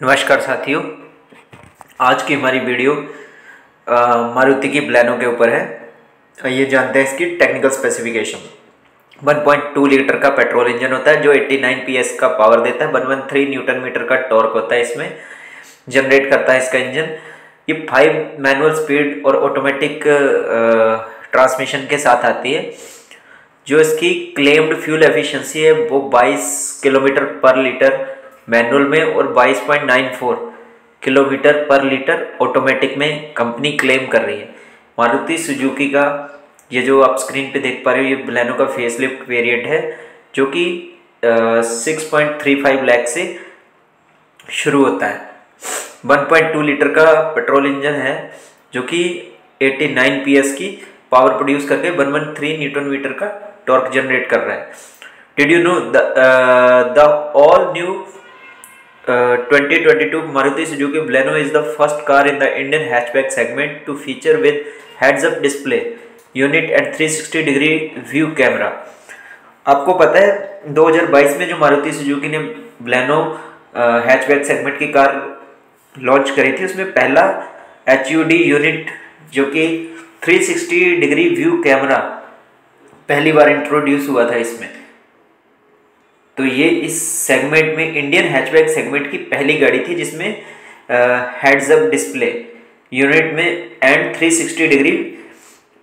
नमस्कार साथियों। आज की हमारी वीडियो मारुति की प्लानों के ऊपर है। ये जानते हैं इसकी टेक्निकल स्पेसिफिकेशन 1.2 लीटर का पेट्रोल इंजन होता है, जो 89 पीएस का पावर देता है। 113 न्यूटन मीटर का टॉर्क होता है इसमें। जनरेट करता है इसका इंजन ये फाइव मैनुअल स्पीड और ऑटोमेटिक ट्रांसमिशन के साथ आती है। जो इसकी क्लेम्ड फ्यूल एफिशिएंसी है, वो 22 किलोमीटर पर लीटर मैनुअल में और 22.94 किलोमीटर पर लीटर ऑटोमेटिक में कंपनी क्लेम कर रही है। मारुति सुजुकी का ये जो आप स्क्रीन पे देख पा रहे हो, ये बलेनो का फेसलिफ्ट वेरिएंट है, जो कि six point three five lakh से शुरू होता है। 1.2 लीटर का पेट्रोल इंजन है, जो कि 89 पीएस की पावर प्रोड्यूस करके 113 न्यूटन मीटर का टॉर्क जनरेट कर रहा है। Did you know the all new 2022 Maruti Suzuki Baleno is the first car in the Indian hatchback segment to feature with heads-up display unit and 360 degree view camera. आपको पता है 2022 में जो Maruti Suzuki ने Baleno hatchback segment की car launch करी थी उसमें पहला एचयूडी यूनिट जो कि 360 डिग्री व्यू कैमरा पहली बार इंट्रोड्यूस हुआ था इसमें तो ये इस सेगमेंट में इंडियन हैचबैक सेगमेंट की पहली गाड़ी थी जिसमें हेड्स डिस्प्ले यूनिट में and 360 degree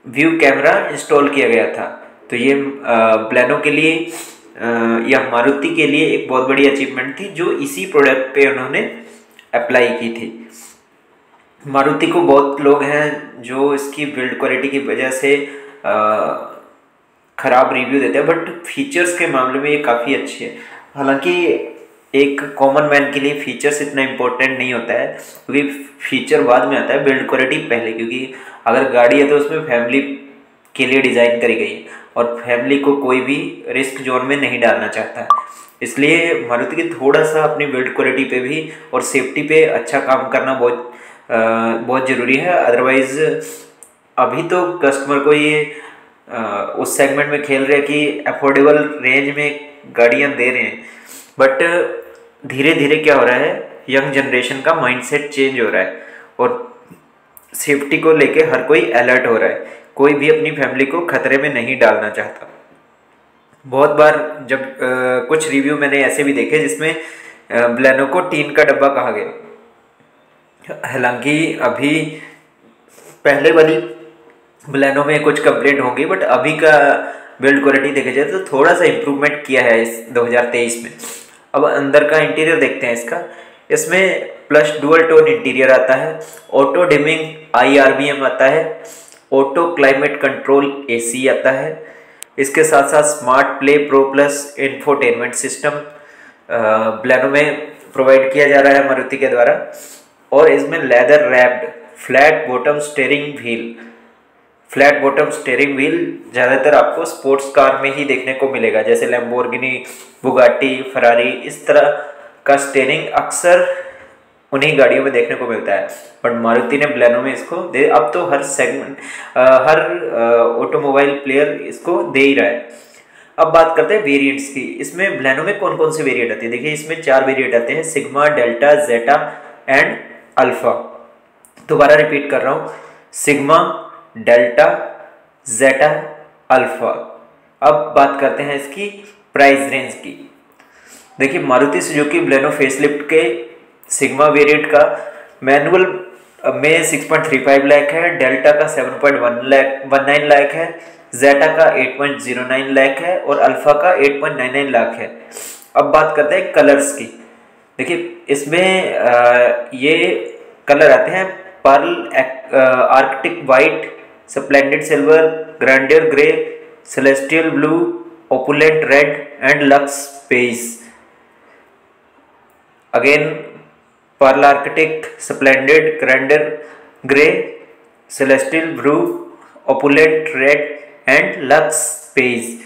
view camera install किया गया था। तो ये प्लानों के लिए uh, या मारुति के लिए एक बहुत बड़ी अचीवमेंट थी जो इसी प्रोडक्ट पे उन्होंने अप्लाई की थी। मारुति को बहुत लोग हैं जो इसकी बिल्ड क्वालिटी की वजह से uh, ख़राब रिव्यू देते हैं बट फीचर्स के मामले में ये काफ़ी अच्छी है। हालाँकि एक कॉमन मैन के लिए फीचर्स इतना इम्पोर्टेंट नहीं होता है क्योंकि फीचर बाद में आता है बिल्ड क्वालिटी पहले क्योंकि अगर गाड़ी है तो उसमें फैमिली के लिए डिज़ाइन करी गई है और फैमिली को कोई भी रिस्क जोन में नहीं डालना चाहता है। इसलिए मारुति की थोड़ा सा अपनी बिल्ड क्वालिटी पे भी और सेफ्टी पे अच्छा काम करना बहुत आ, बहुत ज़रूरी है। अदरवाइज़ अभी तो कस्टमर को ये उस सेगमेंट में खेल रहे हैं कि अफोर्डेबल रेंज में गाड़ियाँ दे रहे हैं। बट धीरे धीरे क्या हो रहा है? यंग जनरेशन का माइंडसेट चेंज हो रहा है और सेफ्टी को लेके हर कोई अलर्ट हो रहा है। कोई भी अपनी फैमिली को खतरे में नहीं डालना चाहता। बहुत बार जब आ, कुछ रिव्यू मैंने ऐसे भी देखे जिसमें ब्लैनो को टीन का डब्बा कहा गया। हालाँकि अभी पहले वाली ब्लैनो में कुछ कंप्लेंट होंगी बट अभी का बिल्ड क्वालिटी देखा जाए तो थोड़ा सा इम्प्रूवमेंट किया है इस 2023 में। अब अंदर का इंटीरियर देखते हैं इसका। इसमें प्लस डुअल टोन इंटीरियर आता है ऑटो डिमिंग आईआरबीएम आता है ऑटो क्लाइमेट कंट्रोल एसी आता है, इसके साथ साथ smart play pro plus infotainment system Baleno में प्रोवाइड किया जा रहा है मारुति के द्वारा। और इसमें leather wrapped flat bottom steering wheel flat bottom steering wheel ज़्यादातर आपको स्पोर्ट्स कार में ही देखने को मिलेगा, जैसे लैम्बोर्गिनी बुगाटी फरारी इस तरह का स्टेयरिंग अक्सर उन्हीं गाड़ियों में देखने को मिलता है। बट मारुति ने ब्लैनो में इसको दे, अब तो हर सेगमेंट हर ऑटोमोबाइल प्लेयर इसको दे ही रहा है। अब बात करते हैं वेरिएंट्स की, इसमें ब्लैनो में कौन कौन से वेरिएंट आते हैं? देखिए, इसमें चार वेरिएंट आते हैं Sigma Delta Zeta and Alpha दोबारा रिपीट कर रहा हूँ। Sigma Delta Zeta Alpha. अब बात करते हैं इसकी प्राइस रेंज की। देखिए मारुति सुजुकी ब्लेनो फेसलिफ्ट के सिग्मा वेरिएंट का मैनुअल में 6.35 लाख है डेल्टा का 7.1 लाख 19 लाख है जेटा का 8.09 लाख है और अल्फ़ा का 8.99 लाख है। अब बात करते हैं कलर्स की। देखिए इसमें आ, ये कलर आते हैं pearl arctic white splendid silver grandeur grey celestial blue opulent red and lux beige again pearl architect splendid grandeur grey celestial blue opulent red and lux beige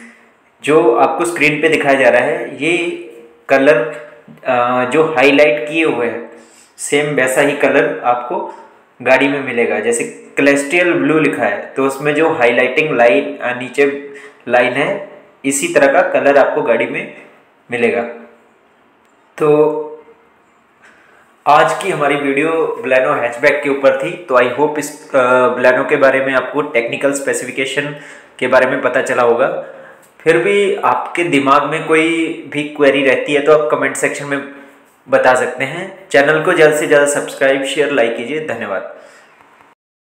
जो आपको स्क्रीन पे दिखाया जा रहा है, ये कलर जो हाईलाइट किए हुए हैं सेम वैसा ही कलर आपको गाड़ी में मिलेगा। जैसे क्लेस्टियल ब्लू लिखा है तो उसमें जो हाईलाइटिंग लाइन नीचे लाइन है, इसी तरह का कलर आपको गाड़ी में मिलेगा। तो आज की हमारी वीडियो ब्लैनो हैचबैक के ऊपर थी तो आई होप इस ब्लैनो के बारे में आपको टेक्निकल स्पेसिफिकेशन के बारे में पता चला होगा। फिर भी आपके दिमाग में कोई भी क्वेरी रहती है तो आप कमेंट सेक्शन में बता सकते हैं। चैनल को जल्द से ज़्यादा सब्सक्राइब शेयर लाइक कीजिए। धन्यवाद।